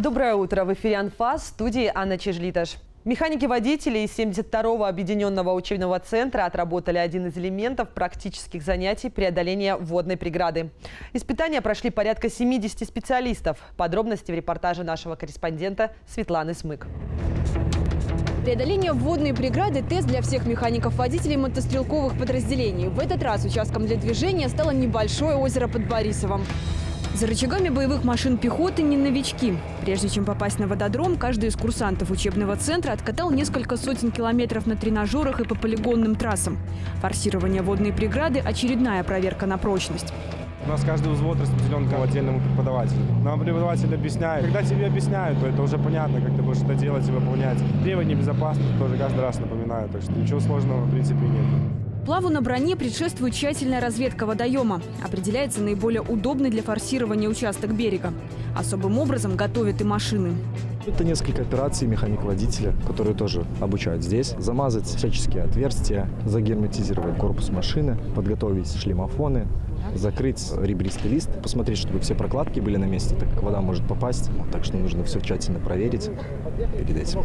Доброе утро. В эфире «Анфас» в студии Анна Чижлиташ. Механики-водители из 72-го объединенного учебного центра отработали один из элементов практических занятий преодоления водной преграды. Испытания прошли порядка 70 специалистов. Подробности в репортаже нашего корреспондента Светланы Смык. Преодоление водной преграды – тест для всех механиков-водителей мотострелковых подразделений. В этот раз участком для движения стало небольшое озеро под Борисовым. За рычагами боевых машин пехоты не новички. Прежде чем попасть на вододром, каждый из курсантов учебного центра откатал несколько сотен километров на тренажерах и по полигонным трассам. Форсирование водной преграды – очередная проверка на прочность. У нас каждый взвод распределен к отдельному преподавателю. Нам преподаватель объясняет. Когда тебе объясняют, то это уже понятно, как ты будешь это делать и выполнять. Требования безопасности тоже каждый раз напоминают, так что ничего сложного в принципе нет. Плаву на броне предшествует тщательная разведка водоема. Определяется наиболее удобный для форсирования участок берега. Особым образом готовят и машины. Это несколько операций механик-водителя, которые тоже обучают здесь. Замазать всяческие отверстия, загерметизировать корпус машины, подготовить шлемофоны, закрыть ребристый лист, посмотреть, чтобы все прокладки были на месте, так как вода может попасть. Так что нужно все тщательно проверить перед этим.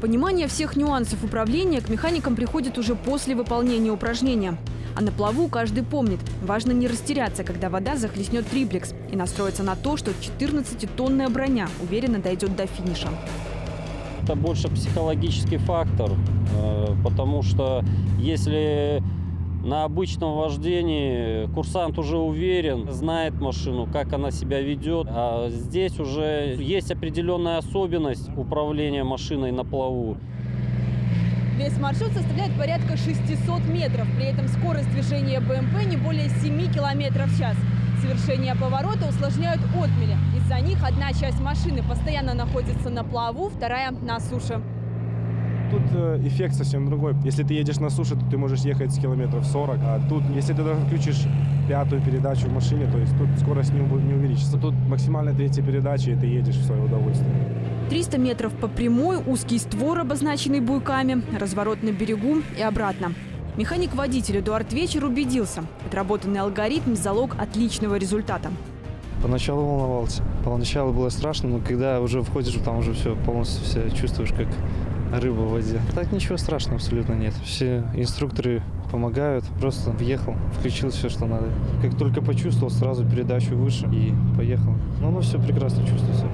Понимание всех нюансов управления к механикам приходит уже после выполнения упражнения. А на плаву каждый помнит, важно не растеряться, когда вода захлестнет триплекс и настроиться на то, что 14-тонная броня уверенно дойдет до финиша. Это больше психологический фактор, э, потому что если на обычном вождении курсант уже уверен, знает машину, как она себя ведет. А здесь уже есть определенная особенность управления машиной на плаву. Весь маршрут составляет порядка 600 метров. При этом скорость движения БМП не более 7 километров в час. Совершение поворота усложняют отмели. Из-за них одна часть машины постоянно находится на плаву, вторая на суше. Тут э, эффект совсем другой. Если ты едешь на суше, то ты можешь ехать с километров 40. А тут, если ты даже включишь пятую передачу в машине, то есть тут скорость не, не увеличится. Тут максимально третья передача, и ты едешь в свое удовольствие. 300 метров по прямой, узкий створ, обозначенный буйками, разворот на берегу и обратно. Механик-водитель Эдуард Вечер убедился, отработанный алгоритм – залог отличного результата. Поначалу волновался. Поначалу было страшно, но когда уже входишь, там уже все полностью все чувствуешь, как рыба в воде. Так ничего страшного абсолютно нет. Все инструкторы помогают. Просто въехал, включил все, что надо. Как только почувствовал, сразу передачу выше и поехал. Но оно все прекрасно чувствуется.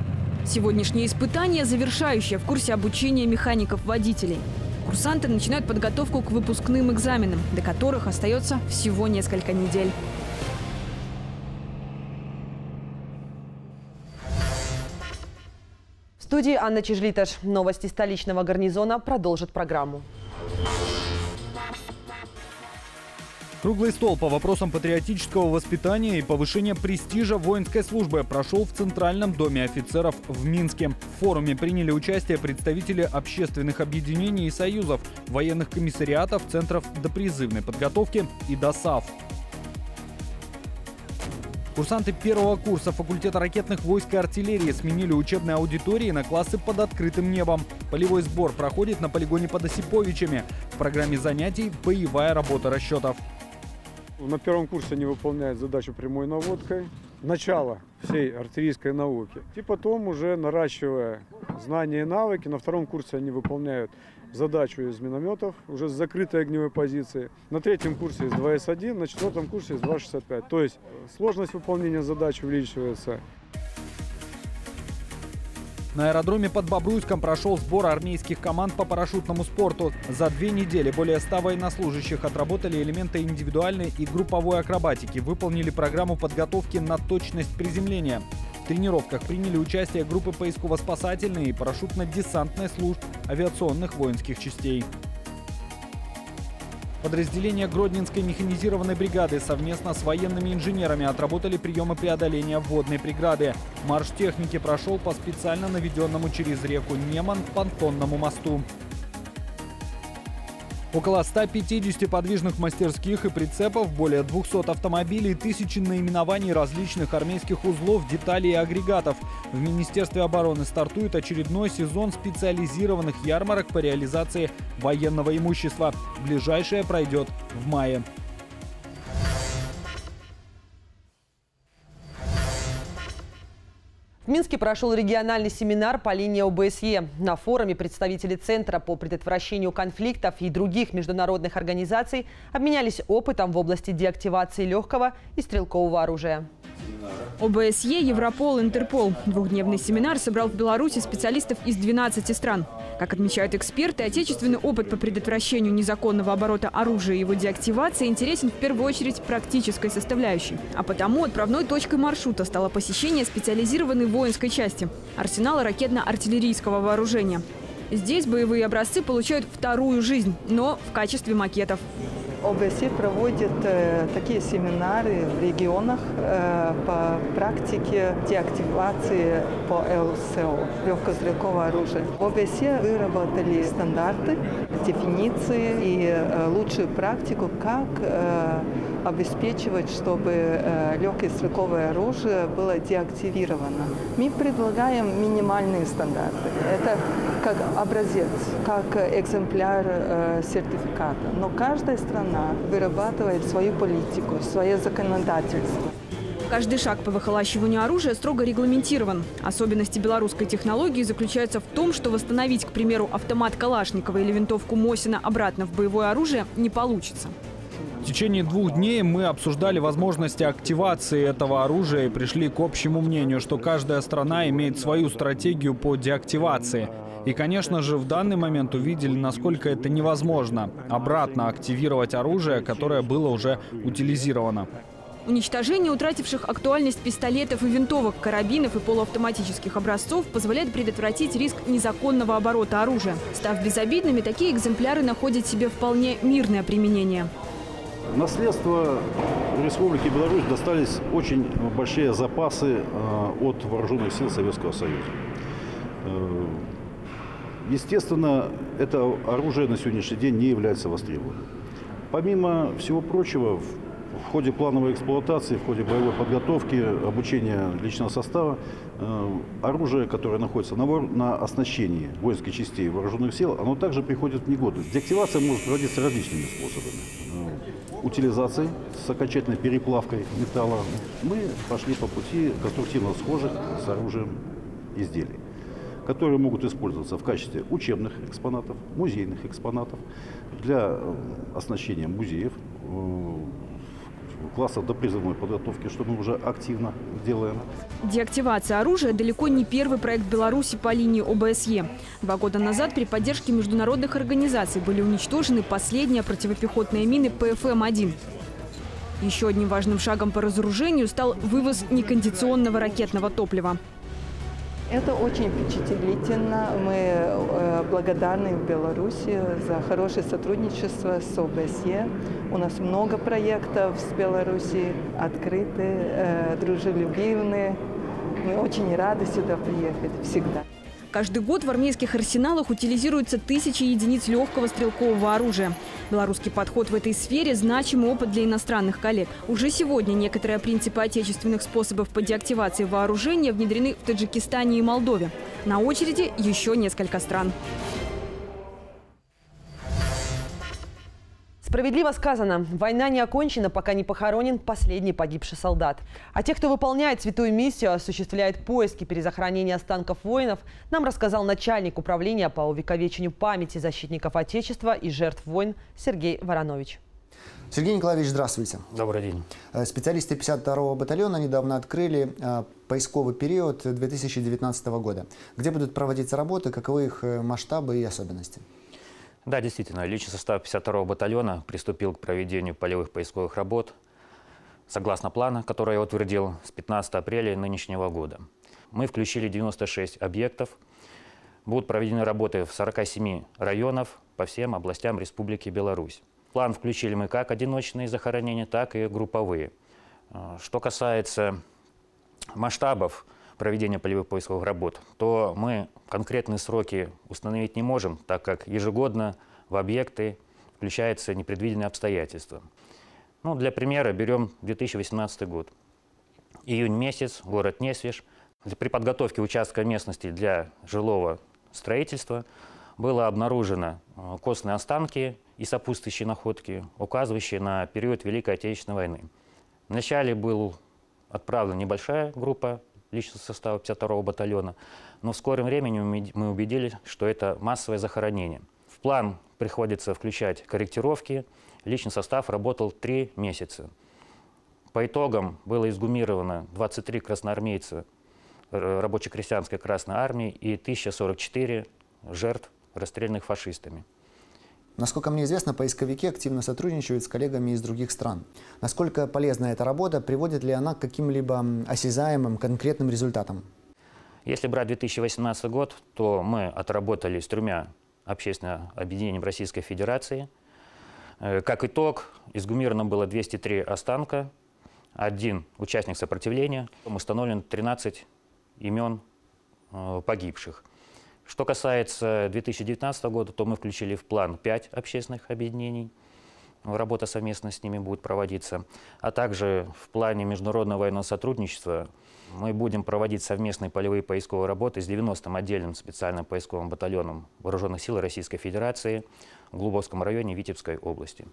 Сегодняшнее испытание завершающее в курсе обучения механиков-водителей. Курсанты начинают подготовку к выпускным экзаменам, до которых остается всего несколько недель. Студии Анна Чижлиташ. Новости столичного гарнизона продолжат программу. Круглый стол по вопросам патриотического воспитания и повышения престижа воинской службы прошел в Центральном доме офицеров в Минске. В форуме приняли участие представители общественных объединений и союзов, военных комиссариатов, центров допризывной подготовки и ДОСАВ. Курсанты первого курса факультета ракетных войск и артиллерии сменили учебные аудитории на классы под открытым небом. Полевой сбор проходит на полигоне под Осиповичами. В программе занятий боевая работа расчетов. На первом курсе они выполняют задачу прямой наводкой. Начало всей артиллерийской науки. И потом уже наращивая знания и навыки, на втором курсе они выполняют задачу из минометов, уже с закрытой огневой позиции. На третьем курсе есть 2С1, на четвертом курсе есть 2,65. То есть сложность выполнения задач увеличивается. На аэродроме под Бобруйском прошел сбор армейских команд по парашютному спорту. За две недели более 100 военнослужащих отработали элементы индивидуальной и групповой акробатики, выполнили программу подготовки на точность приземления. Тренировках приняли участие группы поисково-спасательной и парашютно-десантной служб авиационных воинских частей. Подразделения Гродненской механизированной бригады совместно с военными инженерами отработали приемы преодоления водной преграды. Марш техники прошел по специально наведенному через реку Неман понтонному мосту. Около 150 подвижных мастерских и прицепов, более 200 автомобилей, тысячи наименований различных армейских узлов, деталей и агрегатов. В Министерстве обороны стартует очередной сезон специализированных ярмарок по реализации военного имущества. Ближайшее пройдет в мае. Минске прошел региональный семинар по линии ОБСЕ. На форуме представители Центра по предотвращению конфликтов и других международных организаций обменялись опытом в области деактивации легкого и стрелкового оружия. ОБСЕ, Европол, Интерпол. Двухдневный семинар собрал в Беларуси специалистов из 12 стран. Как отмечают эксперты, отечественный опыт по предотвращению незаконного оборота оружия и его деактивации интересен в первую очередь практической составляющей. А потому отправной точкой маршрута стало посещение специализированной воинской части – арсенала ракетно-артиллерийского вооружения. Здесь боевые образцы получают вторую жизнь, но в качестве макетов. ОБСЕ проводит э, такие семинары в регионах э, по практике деактивации по ЛСО, легкострелкового оружия. ОБСЕ выработали стандарты, дефиниции и э, лучшую практику, как обеспечивать, чтобы легкое стрелковое оружие было деактивировано. Мы предлагаем минимальные стандарты. Это как образец, как экземпляр э, сертификата. Но каждая страна вырабатывает свою политику, свое законодательство. Каждый шаг по выхолащиванию оружия строго регламентирован. Особенности белорусской технологии заключаются в том, что восстановить, к примеру, автомат Калашникова или винтовку Мосина обратно в боевое оружие не получится. В течение двух дней мы обсуждали возможности активации этого оружия и пришли к общему мнению, что каждая страна имеет свою стратегию по деактивации. И, конечно же, в данный момент увидели, насколько это невозможно обратно активировать оружие, которое было уже утилизировано. Уничтожение утративших актуальность пистолетов и винтовок, карабинов и полуавтоматических образцов позволяет предотвратить риск незаконного оборота оружия. Став безобидными, такие экземпляры находят себе вполне мирное применение. Наследство Республики Беларусь достались очень большие запасы э, от вооруженных сил Советского Союза. Э, естественно, это оружие на сегодняшний день не является востребованным. Помимо всего прочего, в ходе плановой эксплуатации, в ходе боевой подготовки, обучения личного состава, э, оружие, которое находится на, на оснащении воинских частей вооруженных сил, оно также приходит в негодность. Деактивация может проводиться различными способами утилизацией, с окончательной переплавкой металла, мы пошли по пути конструктивно схожих с оружием изделий, которые могут использоваться в качестве учебных экспонатов, музейных экспонатов, для э, оснащения музеев, э, классов допризывной подготовки, что мы уже активно делаем. Деактивация оружия далеко не первый проект Беларуси по линии ОБСЕ. Два года назад при поддержке международных организаций были уничтожены последние противопехотные мины ПФМ-1. Еще одним важным шагом по разоружению стал вывоз некондиционного ракетного топлива. Это очень впечатлительно. Мы э, благодарны в Беларуси за хорошее сотрудничество с ОБСЕ. У нас много проектов с Беларуси, открыты, э, дружелюбивные. Мы очень рады сюда приехать всегда. Каждый год в армейских арсеналах утилизируются тысячи единиц легкого стрелкового оружия. Белорусский подход в этой сфере – значимый опыт для иностранных коллег. Уже сегодня некоторые принципы отечественных способов по деактивации вооружения внедрены в Таджикистане и Молдове. На очереди еще несколько стран. Справедливо сказано, война не окончена, пока не похоронен последний погибший солдат. А тех, кто выполняет святую миссию, осуществляет поиски перезахоронения останков воинов, нам рассказал начальник управления по увековечению памяти защитников Отечества и жертв войн Сергей Воронович. Сергей Николаевич, здравствуйте. Добрый день. Э, специалисты 52-го батальона недавно открыли э, поисковый период 2019 года. Где будут проводиться работы, каковы их э, масштабы и особенности? Да, действительно, личный состав 52-го батальона приступил к проведению полевых поисковых работ согласно плана, который я утвердил с 15 апреля нынешнего года. Мы включили 96 объектов. Будут проведены работы в 47 районах по всем областям Республики Беларусь. план включили мы как одиночные захоронения, так и групповые. А, что касается масштабов, проведения полевых поисковых работ, то мы конкретные сроки установить не можем, так как ежегодно в объекты включаются непредвиденные обстоятельства. Ну, для примера берем 2018 год. Июнь месяц, город Несвеж. При подготовке участка местности для жилого строительства было обнаружено э, костные останки и сопутствующие находки, указывающие на период Великой Отечественной войны. Вначале была отправлена небольшая группа личного состава 52-го батальона, но в скором времени мы убедились, что это массовое захоронение. В план приходится включать корректировки. Личный состав работал три месяца. По итогам было изгумировано 23 красноармейца рабоче-крестьянской Красной Армии и 1044 жертв, расстрелянных фашистами. Насколько мне известно, поисковики активно сотрудничают с коллегами из других стран. Насколько полезна эта работа, приводит ли она к каким-либо осязаемым, конкретным результатам? Если брать 2018 год, то мы отработали с тремя общественными объединениями Российской Федерации. Э, как итог, изгумировано было 203 останка, один участник сопротивления. Установлено 13 имен э, погибших. Что касается 2019 года, то мы включили в план 5 общественных объединений. Работа совместно с ними будет проводиться. А также в плане международного военного сотрудничества мы будем проводить совместные полевые поисковые работы с 90-м отдельным специальным поисковым батальоном Вооруженных сил Российской Федерации в Глубокском районе Витебской области.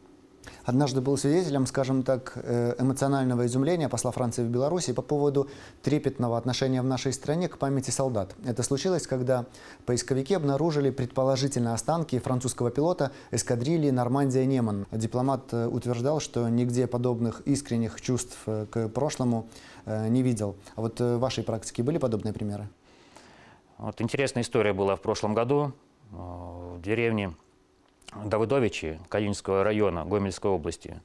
Однажды был свидетелем, скажем так, э, эмоционального изумления посла Франции в Беларуси по поводу трепетного отношения в нашей стране к памяти солдат. Это случилось, когда поисковики обнаружили предположительно останки французского пилота эскадрильи «Нормандия-Неман». Дипломат э, утверждал, что нигде подобных искренних чувств э, к прошлому не видел. А вот в вашей практике были подобные примеры? Вот интересная история была в прошлом году в деревне Давыдовичи Калининского района Гомельской области.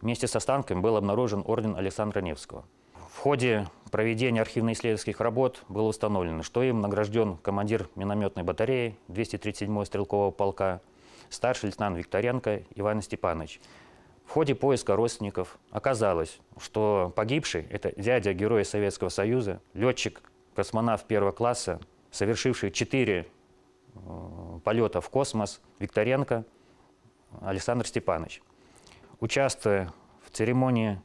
Вместе с останками был обнаружен орден Александра Невского. В ходе проведения архивно-исследовательских работ было установлено, что им награжден командир минометной батареи 237-го стрелкового полка, старший лейтенант Викторенко Иван Степанович. В ходе поиска родственников оказалось, что погибший – это дядя героя Советского Союза, летчик, космонавт первого класса, совершивший четыре Э, полета в космос Викторенко Александр Степанович. Участвуя в церемонии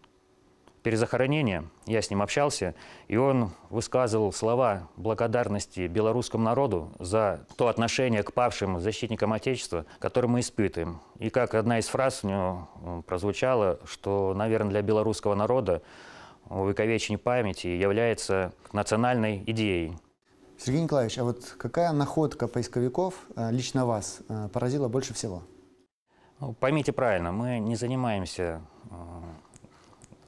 перезахоронения, я с ним общался, и он высказывал слова благодарности белорусскому народу за то отношение к павшим защитникам Отечества, которое мы испытываем. И как одна из фраз у него э, прозвучала, что, наверное, для белорусского народа увековечение памяти является национальной идеей. Сергей Николаевич, а вот какая находка поисковиков э, лично вас э, поразила больше всего? Ну, поймите правильно, мы не занимаемся э,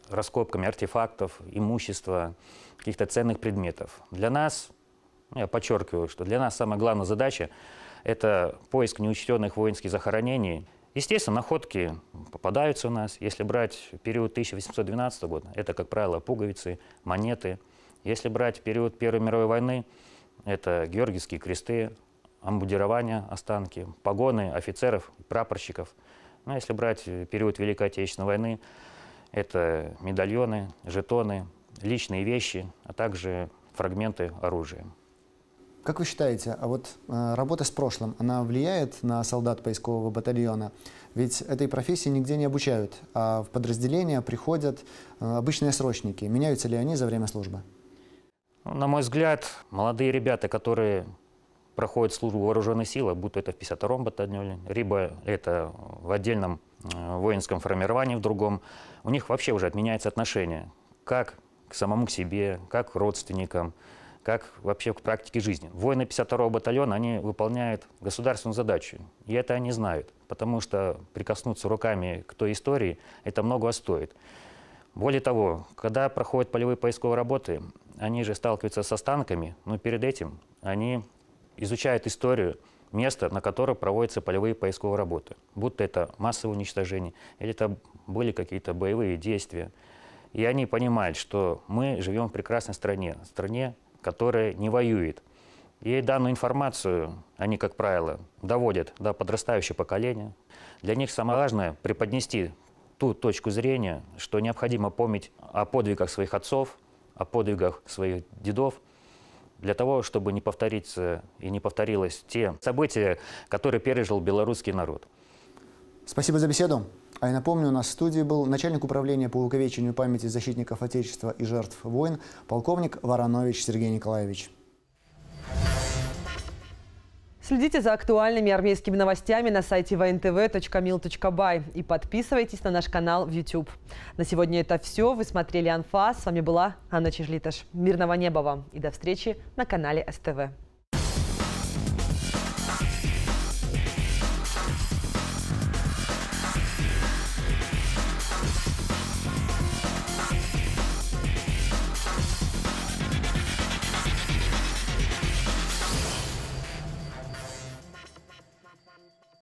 раскопками артефактов, имущества, каких-то ценных предметов. Для нас, я подчеркиваю, что для нас самая главная задача – это поиск неучтенных воинских захоронений. Естественно, находки попадаются у нас. Если брать период 1812 года, это, как правило, пуговицы, монеты. Если брать период Первой мировой войны, это георгиевские кресты, амбудирование, останки, погоны офицеров, прапорщиков. Ну, если брать период Великой Отечественной войны, это медальоны, жетоны, личные вещи, а также фрагменты оружия. Как вы считаете, а вот э, работа с прошлым, она влияет на солдат поискового батальона? Ведь этой профессии нигде не обучают, а в подразделения приходят э, обычные срочники. Меняются ли они за время службы? На мой взгляд, молодые ребята, которые проходят службу вооруженной силы, будто это в 52-м батальоне, либо это в отдельном э, воинском формировании в другом, у них вообще уже отменяется отношение как к самому к себе, как к родственникам, как вообще к практике жизни. Воины 52-го батальона, они выполняют государственную задачу, и это они знают, потому что прикоснуться руками к той истории, это много стоит. Более того, когда проходят полевые поисковые работы, они же сталкиваются с останками, но перед этим они изучают историю места, на котором проводятся полевые поисковые работы. Будто это массовое уничтожение, или это были какие-то боевые действия. И они понимают, что мы живем в прекрасной стране, стране, которая не воюет. И данную информацию они, как правило, доводят до подрастающего поколения. Для них самое важное – преподнести ту точку зрения, что необходимо помнить о подвигах своих отцов, о подвигах своих дедов, для того, чтобы не повториться и не повторилось те события, которые пережил белорусский народ. Спасибо за беседу. А я напомню, у нас в студии был начальник управления по увековечению памяти защитников Отечества и жертв войн, полковник Воронович Сергей Николаевич. Следите за актуальными армейскими новостями на сайте vntv.mil.by и подписывайтесь на наш канал в YouTube. На сегодня это все. Вы смотрели «Анфа». С вами была Анна Чижлиташ. Мирного неба вам и до встречи на канале СТВ.